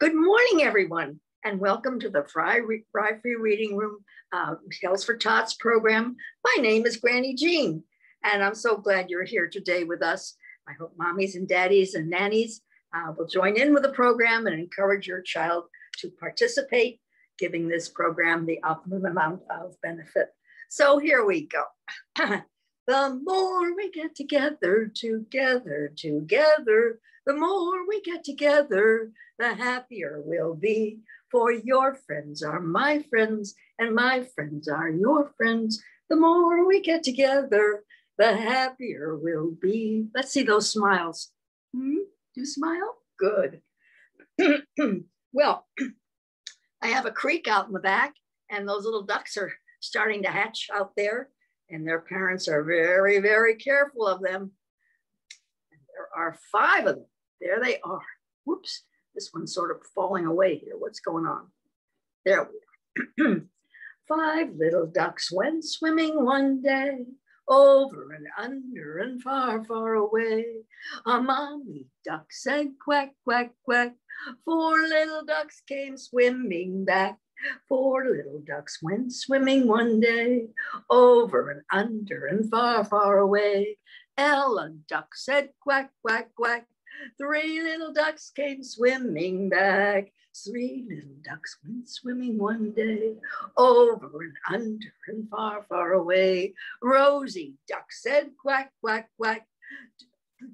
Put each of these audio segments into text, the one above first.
Good morning, everyone, and welcome to the Fry, Fry Free Reading Room uh, Tales for Tots program. My name is Granny Jean, and I'm so glad you're here today with us. I hope mommies and daddies and nannies uh, will join in with the program and encourage your child to participate, giving this program the optimum amount of benefit. So here we go. the more we get together, together, together, the more we get together, the happier we'll be. For your friends are my friends, and my friends are your friends. The more we get together, the happier we'll be. Let's see those smiles. Hmm? Do smile? Good. well, I have a creek out in the back, and those little ducks are starting to hatch out there, and their parents are very, very careful of them. And there are five of them. There they are. Whoops, this one's sort of falling away here. What's going on? There we are. Five little ducks went swimming one day over and under and far, far away. A mommy duck said quack, quack, quack. Four little ducks came swimming back. Four little ducks went swimming one day over and under and far, far away. Ellen duck said quack, quack, quack. Three little ducks came swimming back. Three little ducks went swimming one day over and under and far, far away. Rosy duck said quack, quack, quack.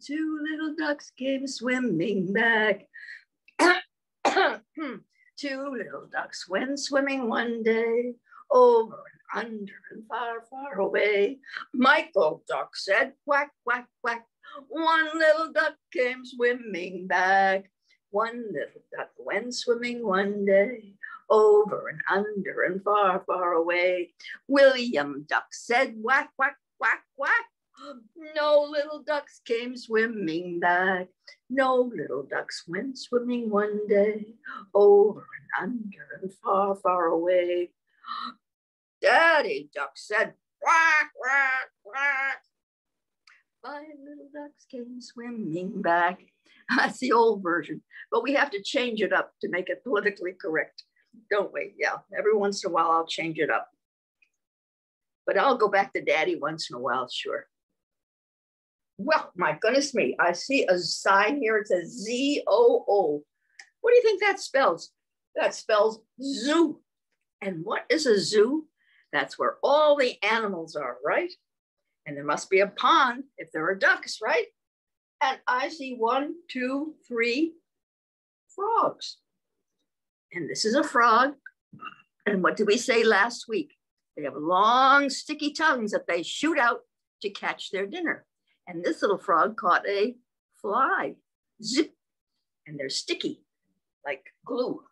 Two little ducks came swimming back. Hmm. Two little ducks went swimming one day over and under and far, far away. Michael duck said quack, quack, quack. One little duck came swimming back. One little duck went swimming one day over and under and far, far away. William Duck said, whack, whack, whack, whack. No little ducks came swimming back. No little ducks went swimming one day over and under and far, far away. Daddy Duck said, quack, quack, quack. Five little ducks came swimming back. That's the old version, but we have to change it up to make it politically correct, don't we? Yeah, every once in a while I'll change it up. But I'll go back to daddy once in a while, sure. Well, my goodness me, I see a sign here. It says Z O O. What do you think that spells? That spells zoo. And what is a zoo? That's where all the animals are, right? And there must be a pond if there are ducks, right? And I see one, two, three frogs. And this is a frog. And what did we say last week? They have long, sticky tongues that they shoot out to catch their dinner. And this little frog caught a fly. Zip. And they're sticky, like glue.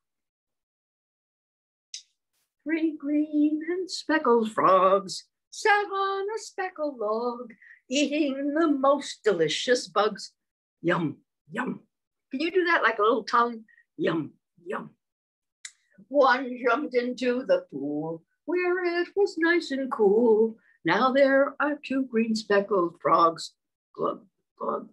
Three green and speckled frogs sat on a speckled log, eating the most delicious bugs. Yum, yum. Can you do that like a little tongue? Yum, yum. One jumped into the pool where it was nice and cool. Now there are two green speckled frogs. Glug, glug.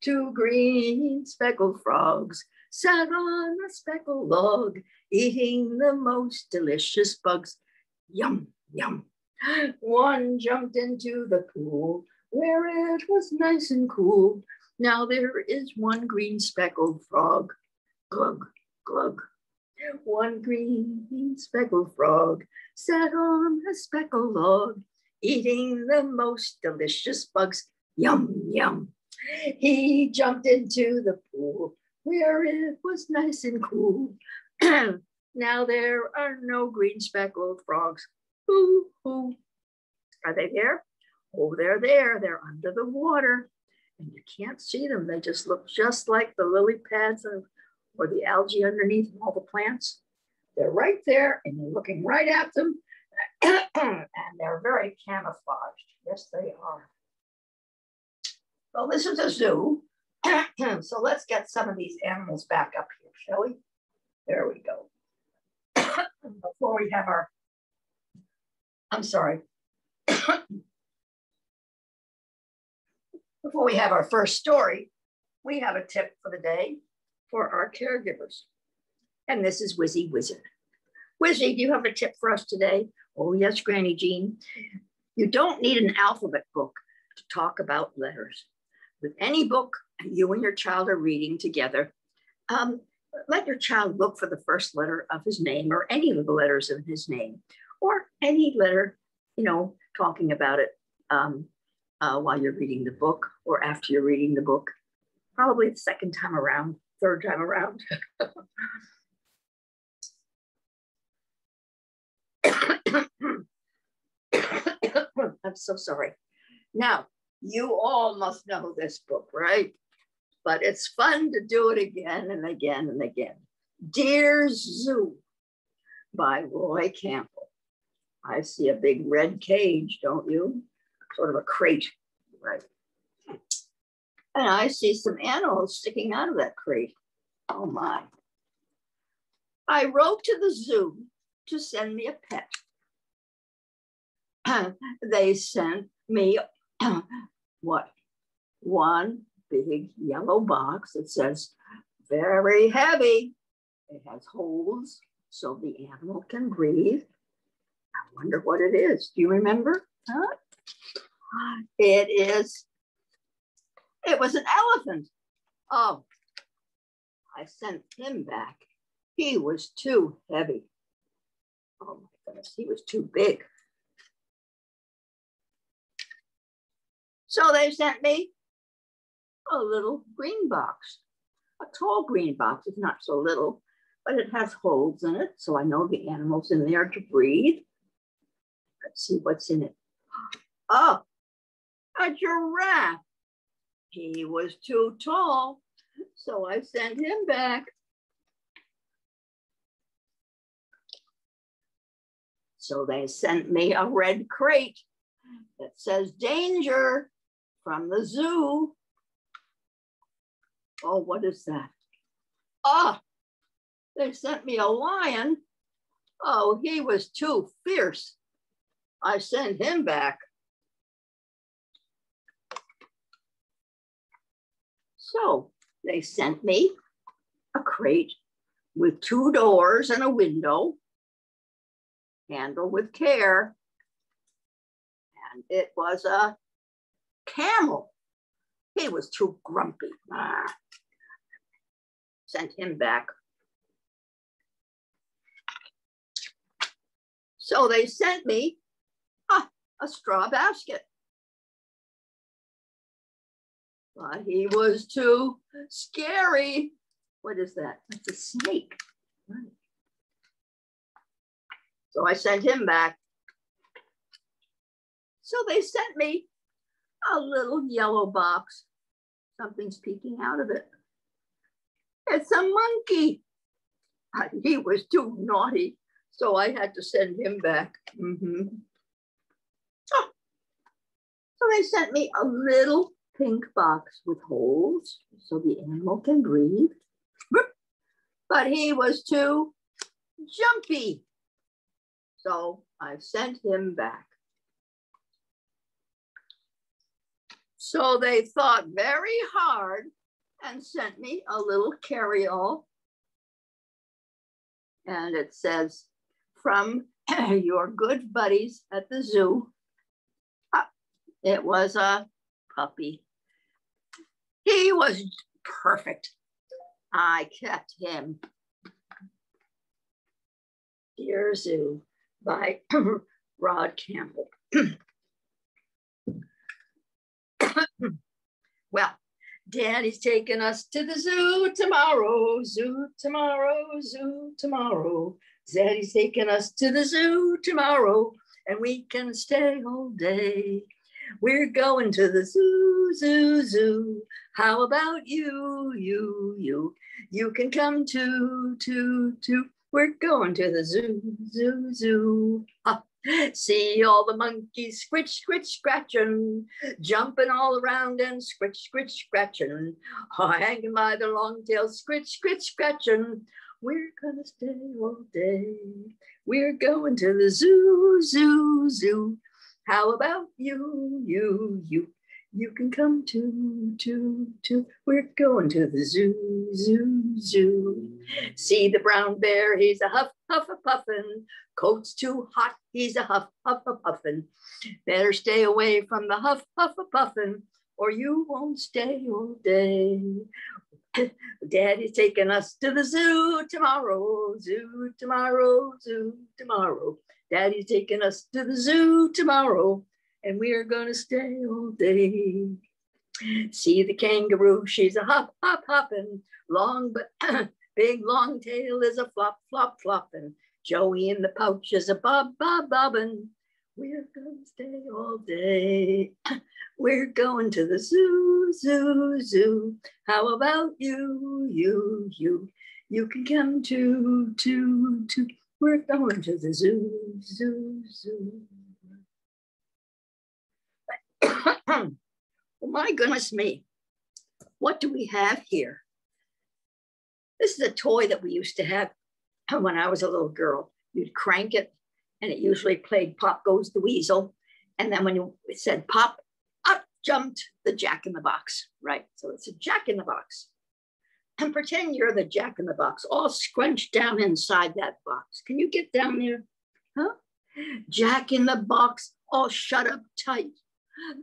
Two green speckled frogs sat on a speckled log, eating the most delicious bugs. Yum, yum. One jumped into the pool where it was nice and cool. Now there is one green speckled frog. Glug, glug. One green speckled frog sat on a speckled log, eating the most delicious bugs. Yum, yum. He jumped into the pool where it was nice and cool. now there are no green speckled frogs. Hoo, hoo. Are they there? Oh, they're there. They're under the water. And you can't see them. They just look just like the lily pads of, or the algae underneath all the plants. They're right there, and you're looking right at them. and they're very camouflaged. Yes, they are. Well, this is a zoo. so let's get some of these animals back up here, shall we? There we go. Before we have our I'm sorry. Before we have our first story, we have a tip for the day for our caregivers. And this is Wizzy Wizard. Wizzy, do you have a tip for us today? Oh, yes, Granny Jean. You don't need an alphabet book to talk about letters. With any book you and your child are reading together, um, let your child look for the first letter of his name or any of the letters of his name or any letter, you know, talking about it um, uh, while you're reading the book or after you're reading the book, probably the second time around, third time around. I'm so sorry. Now, you all must know this book, right? But it's fun to do it again and again and again. Dear Zoo by Rod Campbell. I see a big red cage, don't you? Sort of a crate, right? And I see some animals sticking out of that crate. Oh my. I wrote to the zoo to send me a pet. they sent me what? One big yellow box that says very heavy. It has holes so the animal can breathe. I wonder what it is. Do you remember? Huh? It is, it was an elephant. Oh, I sent him back. He was too heavy. Oh my goodness, he was too big. So they sent me a little green box, a tall green box. It's not so little, but it has holes in it. So I know the animal's in there to breathe. Let's see what's in it. Oh, a giraffe. He was too tall, so I sent him back. So they sent me a red crate that says danger from the zoo. Oh, what is that? Ah, they sent me a lion. Oh, he was too fierce. I sent him back. So they sent me a crate with two doors and a window, handle with care. And it was a camel. He was too grumpy. Ah. Sent him back. So they sent me ah, a straw basket. But he was too scary. What is that? It's a snake. So I sent him back. So they sent me a little yellow box. Something's peeking out of it. It's a monkey. He was too naughty, so I had to send him back. Mm-hmm. Oh. So they sent me a little pink box with holes so the animal can breathe. But he was too jumpy. So I sent him back. So they thought very hard and sent me a little carry-all. And it says, from your good buddies at the zoo. Ah, it was a puppy. He was perfect. I kept him. Dear Zoo by Rod Campbell. well, Daddy's taking us to the zoo tomorrow, zoo tomorrow, zoo tomorrow. Daddy's taking us to the zoo tomorrow, and we can stay all day. We're going to the zoo, zoo, zoo. How about you, you, you? You can come too, too, too. We're going to the zoo, zoo, zoo. Ah, See all the monkeys scritch, scritch, scratching, jumping all around and scritch, scritch, scratching, hanging by their long tails, scritch, scritch, scratching. We're gonna stay all day. We're going to the zoo, zoo, zoo. How about you, you, you? You can come too, too, too. We're going to the zoo, zoo, zoo. See the brown bear, he's a huff, huff a puffin. Coat's too hot, he's a huff, huff a puffin. Better stay away from the huff, huff a puffin, or you won't stay all day. Daddy's taking us to the zoo tomorrow, zoo tomorrow, zoo tomorrow. Daddy's taking us to the zoo tomorrow and we are gonna stay all day. See the kangaroo, she's a hop, hop, hopping. Long but big long tail is a flop, flop, flopping. Joey in the pouch is a bob, bob, bobbing. We're gonna stay all day. We're going to the zoo, zoo, zoo. How about you, you, you? You can come too, too, too. We're going to the zoo, zoo, zoo. well, oh my goodness me, what do we have here? This is a toy that we used to have when I was a little girl. You'd crank it, and it usually played Pop Goes the Weasel. And then when you said pop, up jumped the jack in the box, right? So it's a jack in the box. And pretend you're the jack in the box, all scrunched down inside that box. Can you get down there? Huh? Jack in the box, all shut up tight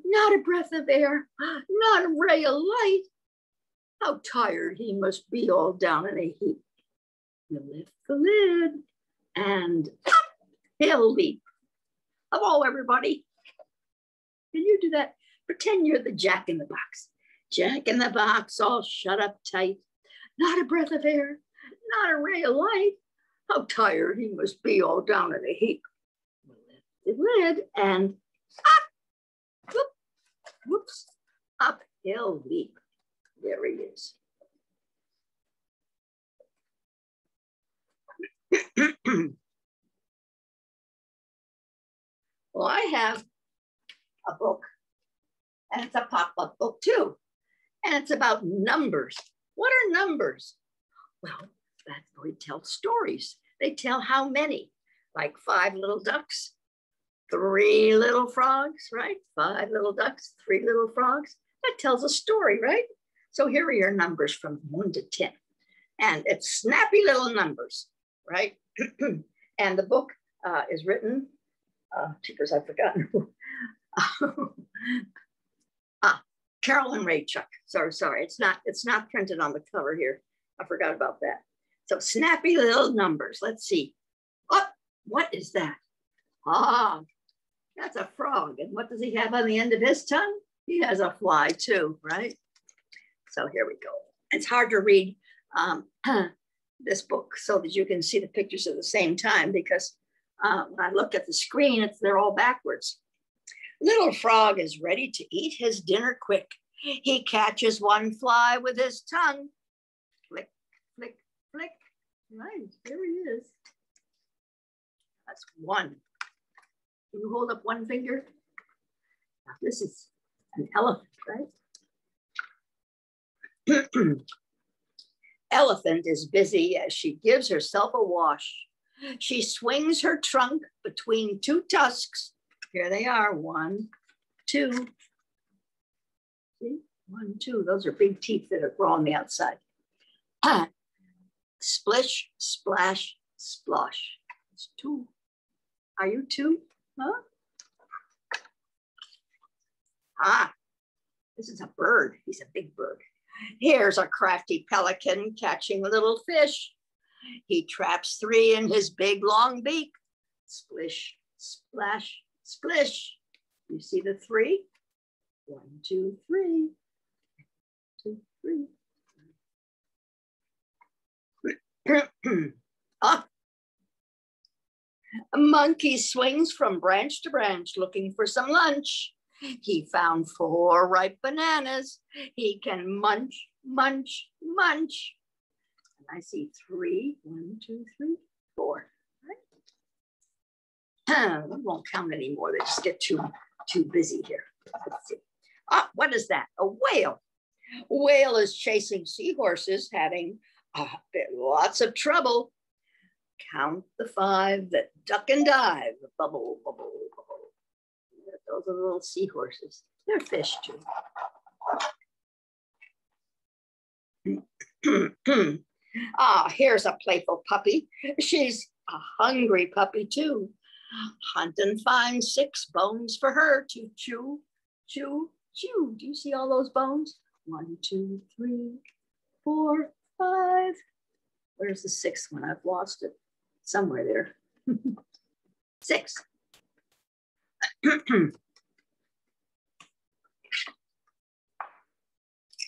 not a breath of air, not a ray of light. How tired he must be all down in a heap. You lift the lid and he'll leap. Hello, everybody. Can you do that? Pretend you're the jack in the box. Jack in the box, all shut up tight. Not a breath of air, not a ray of light. How tired he must be all down in a heap. Lift the lid and up whoops, up he'll leap. There he is. well, I have a book, and it's a pop-up book too. And it's about numbers. What are numbers? Well, that's they tell stories. They tell how many, like five little ducks, three little frogs, right? Five little ducks, three little frogs. That tells a story, right? So here are your numbers from one to 10. And it's snappy little numbers, right? and the book uh, is written, uh, cheapers, I've forgotten. ah, Carolyn Raychuk. Sorry, sorry. It's not, it's not printed on the cover here. I forgot about that. So snappy little numbers. Let's see. Oh, what is that? Ah, that's a frog. And what does he have on the end of his tongue? He has a fly too, right? So here we go. It's hard to read um, this book so that you can see the pictures at the same time because uh, when I look at the screen, they're all backwards. Little frog is ready to eat his dinner quick. He catches one fly with his tongue. Flick, flick, flick. Right, there he is. That's one. Can you hold up one finger? Now, this is an elephant, right? elephant is busy as she gives herself a wash. She swings her trunk between two tusks. Here they are, one, two. See, one, two. Those are big teeth that are raw on the outside. Splish, splash, splosh. It's two. Are you two? Huh? Ah, this is a bird. He's a big bird. Here's a crafty pelican catching a little fish. He traps three in his big long beak. Splish, splash, splish. You see the three? One, two, three. Two, three. ah, a monkey swings from branch to branch looking for some lunch. He found four ripe bananas. He can munch, munch, munch. And I see three, one, two, three, four. Right? we won't count anymore. They just get too, too busy here. Let's see. Ah, what is that? A whale. Whale is chasing seahorses, having uh, lots of trouble count the five that duck and dive, bubble, bubble, bubble. Those are little seahorses. They're fish too. ah, here's a playful puppy. She's a hungry puppy too. Hunt and find six bones for her to chew, chew, chew. Do you see all those bones? One, two, three, four, five. Where's the sixth one? I've lost it somewhere there. Six.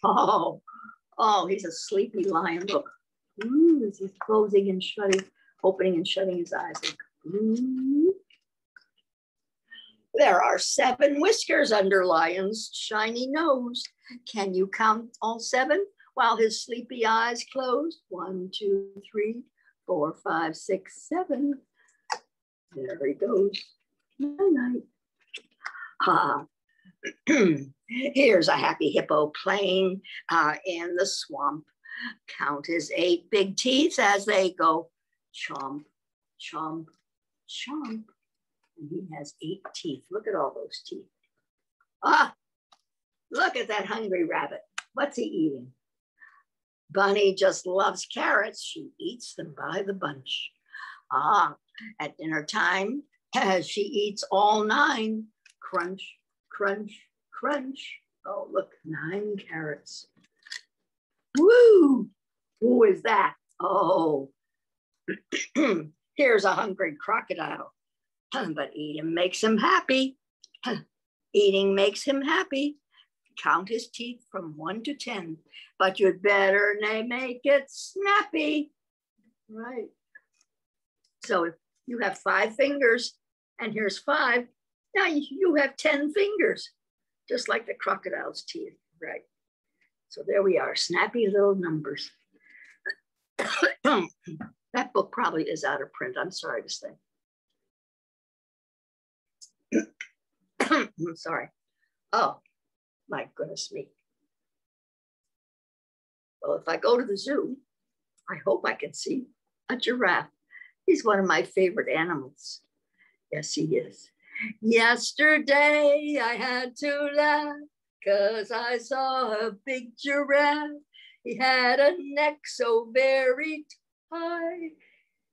oh, oh, he's a sleepy lion. Look, mm, Ooh, he's closing and shutting, opening and shutting his eyes. Look. Mm. There are seven whiskers under Lion's shiny nose. Can you count all seven while his sleepy eyes close? One, two, three, four, five, six, seven. There he goes. Night night. Ah, here's a happy hippo playing uh, in the swamp. Count his eight big teeth as they go chomp, chomp, chomp. And he has eight teeth. Look at all those teeth. Ah, look at that hungry rabbit. What's he eating? Bunny just loves carrots. She eats them by the bunch. Ah, at dinner time, she eats all nine. Crunch, crunch, crunch. Oh, look, nine carrots. Woo! Who is that? Oh, here's a hungry crocodile. But eating makes him happy. Eating makes him happy. Count his teeth from one to 10, but you'd better make it snappy. Right. So if you have five fingers and here's five, now you have 10 fingers, just like the crocodile's teeth, right? So there we are, snappy little numbers. that book probably is out of print, I'm sorry to say. I'm sorry. Oh, my goodness me. Well, if I go to the zoo, I hope I can see a giraffe. He's one of my favorite animals. Yes, he is. Yesterday I had to laugh because I saw a big giraffe. He had a neck so very high,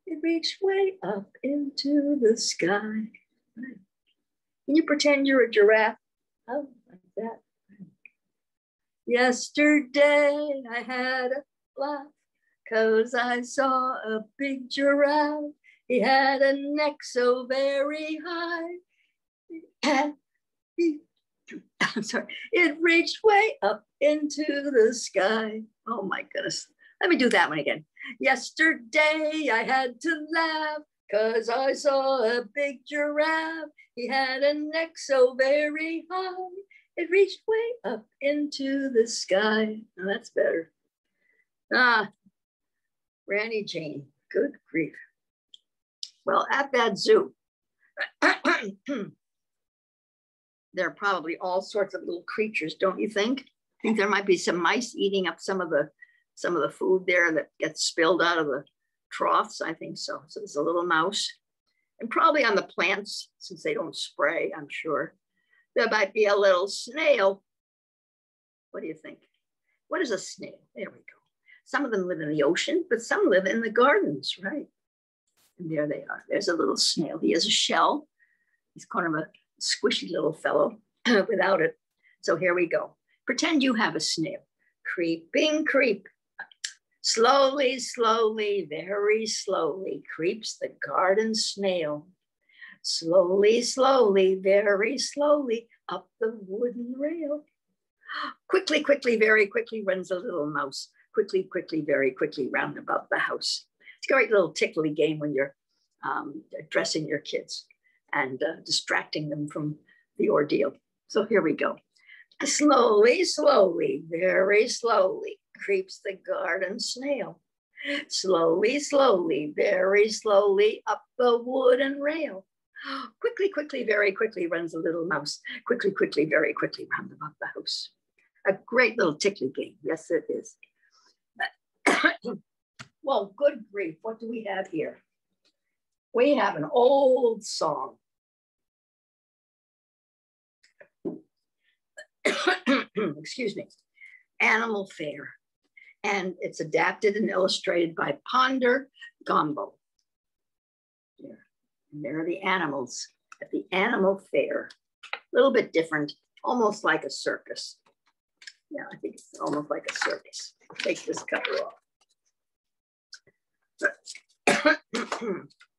it reached way up into the sky. Can you pretend you're a giraffe? Oh, like that. Yesterday I had a laugh Cause I saw a big giraffe. He had a neck so very high. And I'm sorry, it reached way up into the sky. Oh my goodness. Let me do that one again. Yesterday I had to laugh Cause I saw a big giraffe. He had a neck so very high. It reached way up into the sky. Now that's better. Ah, Granny Jane, good grief. Well, at that zoo, there are probably all sorts of little creatures, don't you think? I think there might be some mice eating up some of the some of the food there that gets spilled out of the troughs. I think so. So there's a little mouse. And probably on the plants, since they don't spray, I'm sure, there might be a little snail. What do you think? What is a snail? There we go. Some of them live in the ocean, but some live in the gardens, right? And there they are. There's a little snail. He has a shell. He's kind of a squishy little fellow without it. So here we go. Pretend you have a snail. Creeping, creep. Slowly, slowly, very slowly creeps the garden snail. Slowly, slowly, very slowly up the wooden rail. Quickly, quickly, very quickly runs a little mouse quickly, quickly, very quickly round about the house. It's a great little tickly game when you're um, dressing your kids and uh, distracting them from the ordeal. So here we go. Slowly, slowly, very slowly creeps the garden snail. Slowly, slowly, very slowly up the wooden rail. Quickly, quickly, very quickly runs a little mouse. Quickly, quickly, very quickly round about the house. A great little tickly game. Yes, it is. well, good grief, what do we have here? We have an old song. excuse me, Animal Fair. And it's adapted and illustrated by Ponder Goembel. There. And there are the animals at the animal fair. A little bit different, almost like a circus. Yeah, I think it's almost like a circus. Take this cover off.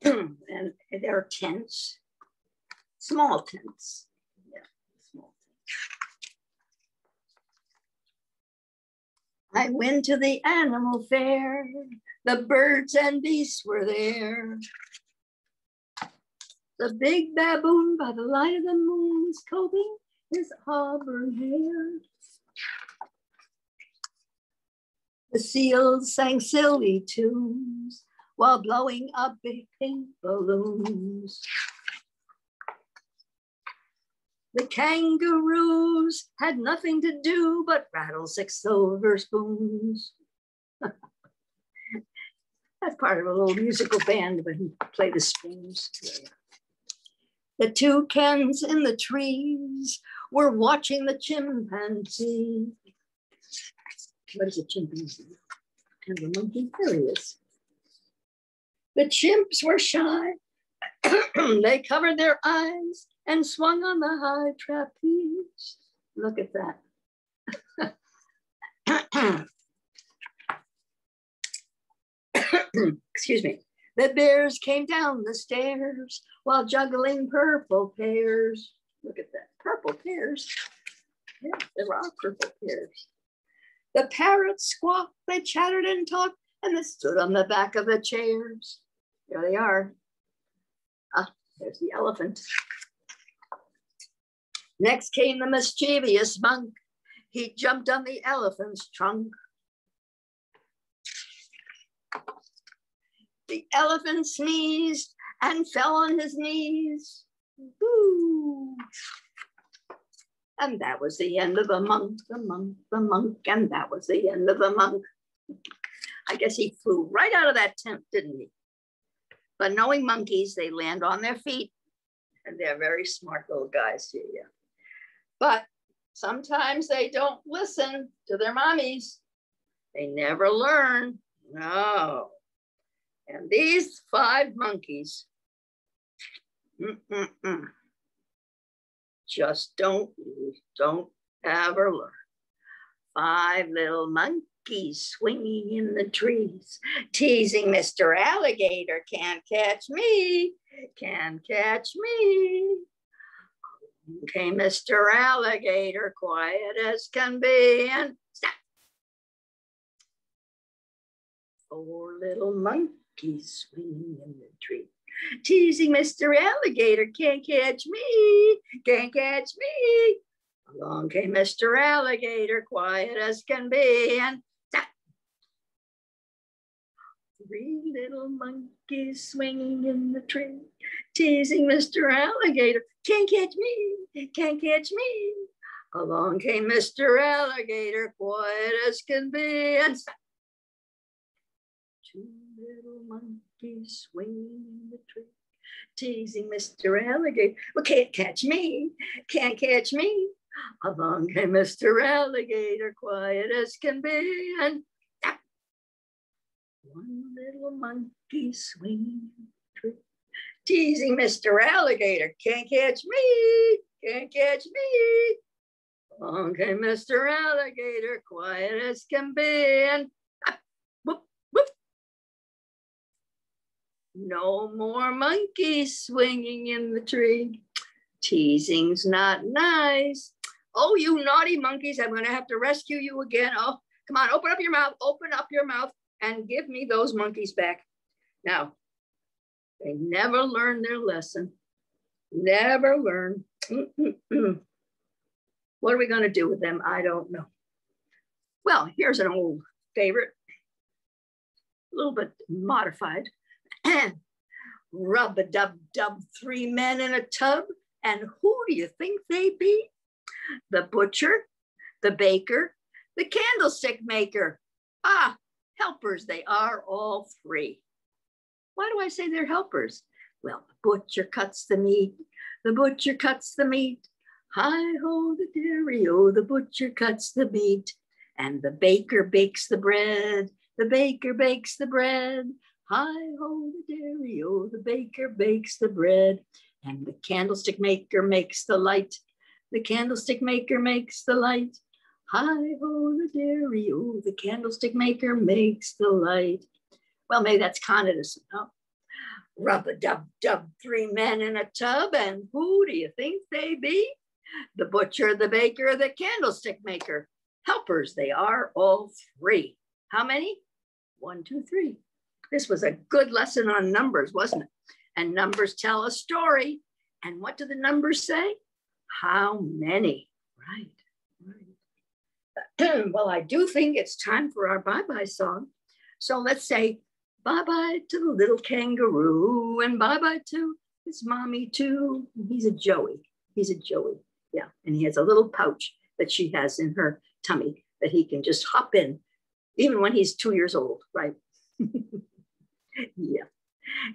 and there are tents, small tents. Yeah, small tents. I went to the animal fair. The birds and beasts were there. The big baboon by the light of the moon was combing his auburn hair. The seals sang silly tunes while blowing up big pink balloons. The kangaroos had nothing to do but rattle six silver spoons. That's part of a little musical band when he played the spoons. The toucans in the trees were watching the chimpanzee. What is a chimpanzee? And the monkey, there he is. The chimps were shy. they covered their eyes and swung on the high trapeze. Look at that. Excuse me. The bears came down the stairs while juggling purple pears. Look at that, purple pears. Yeah, there are purple pears. The parrots squawked, they chattered and talked, and they stood on the back of the chairs. There they are. Ah, there's the elephant. Next came the mischievous monk. He jumped on the elephant's trunk. The elephant sneezed and fell on his knees. And that was the end of the monk, the monk, the monk, and that was the end of the monk. I guess he flew right out of that tent, didn't he? But knowing monkeys, they land on their feet and they're very smart little guys to you. But sometimes they don't listen to their mommies. They never learn. No. And these five monkeys mm -mm -mm, just don't, don't ever learn. Five little monkeys monkeys swinging in the trees, teasing Mr. Alligator, can't catch me, can't catch me. Okay, Mr. Alligator, quiet as can be, and stop. Four little monkeys swinging in the tree, teasing Mr. Alligator, can't catch me, can't catch me. Along came Mr. Alligator, quiet as can be, and Three little monkeys swinging in the tree, teasing Mr. Alligator. Can't catch me, can't catch me. Along came Mr. Alligator, quiet as can be, and stop. Two little monkeys swinging in the tree, teasing Mr. Alligator. Well, can't catch me, can't catch me. Along came Mr. Alligator, quiet as can be, and one little monkey swinging tree, teasing Mr. Alligator. Can't catch me, can't catch me. Came Mr. Alligator, quiet as can be, and ah, whoop, whoop. No more monkeys swinging in the tree. Teasing's not nice. Oh, you naughty monkeys, I'm gonna have to rescue you again. Oh, come on, open up your mouth, open up your mouth and give me those monkeys back. Now, they never learn their lesson, never learn. what are we going to do with them? I don't know. Well, here's an old favorite, a little bit modified. Rub a dub dub, three men in a tub. And who do you think they be? The butcher, the baker, the candlestick maker. Ah, helpers they are all three. Why do I say they're helpers? Well, the butcher cuts the meat. The butcher cuts the meat. Hi ho, the dairy o, the butcher cuts the meat. And the baker bakes the bread. The baker bakes the bread. Hi ho, the dairy o, the baker bakes the bread. And the candlestick maker makes the light. The candlestick maker makes the light. Hi ho, the dairy o, the candlestick maker makes the light. Well, maybe that's kind of this. Oh. Rub a dub dub, three men in a tub, and who do you think they be? The butcher, the baker, the candlestick maker. Helpers, they are all three. How many? One, two, three. This was a good lesson on numbers, wasn't it? And numbers tell a story. And what do the numbers say? How many? Right. well, I do think it's time for our bye bye song. So let's say Bye bye to the little kangaroo and bye bye to his mommy too. He's a Joey. He's a Joey. Yeah. And he has a little pouch that she has in her tummy that he can just hop in, even when he's two years old, right? yeah.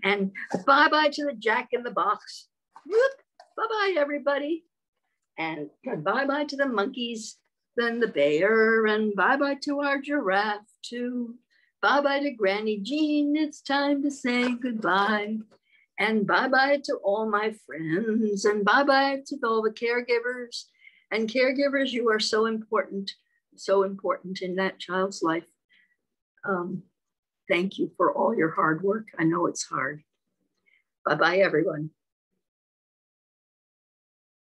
And bye bye to the jack in the box. Bye bye, everybody. And bye bye to the monkeys, then the bear, and bye bye to our giraffe, too. Bye bye to Granny Jean. It's time to say goodbye. And bye bye to all my friends. And bye bye to all the caregivers. And caregivers, you are so important, so important in that child's life. Um, thank you for all your hard work. I know it's hard. Bye bye, everyone.